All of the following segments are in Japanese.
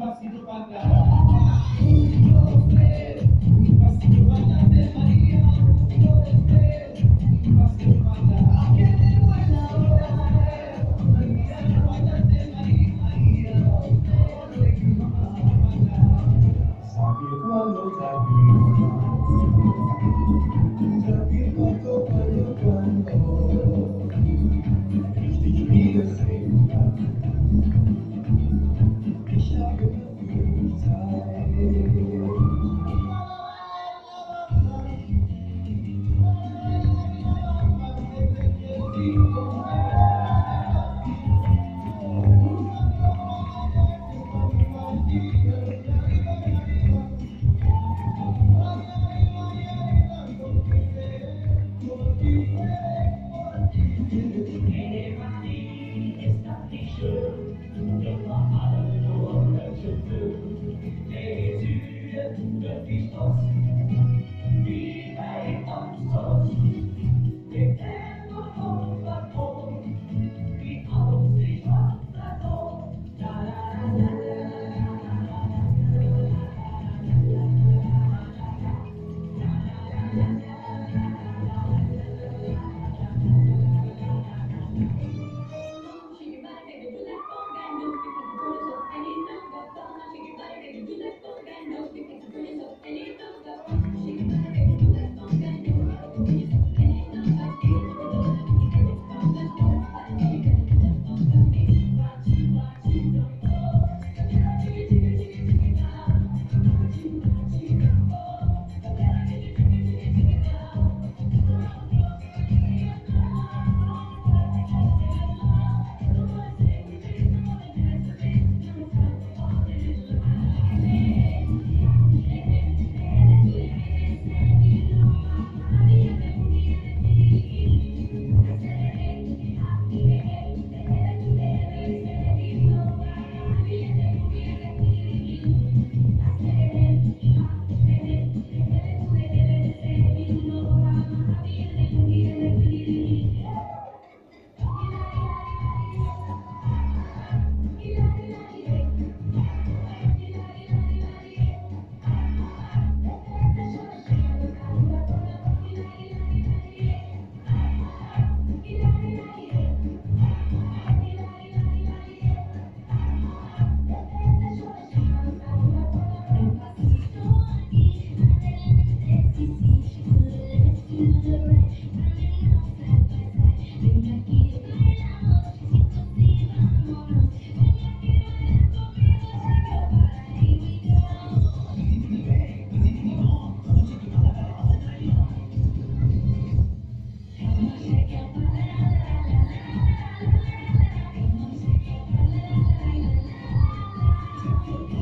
passivo para trás. Amen.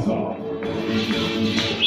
さ。